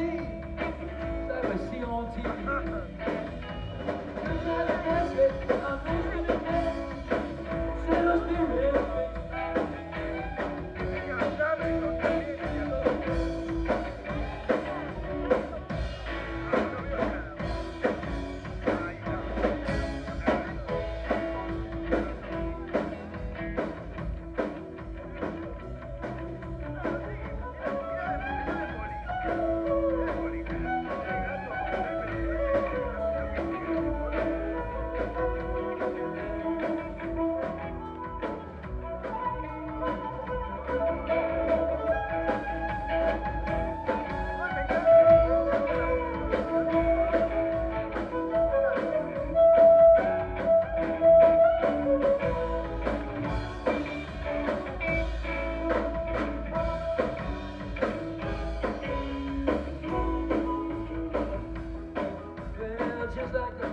me. just like a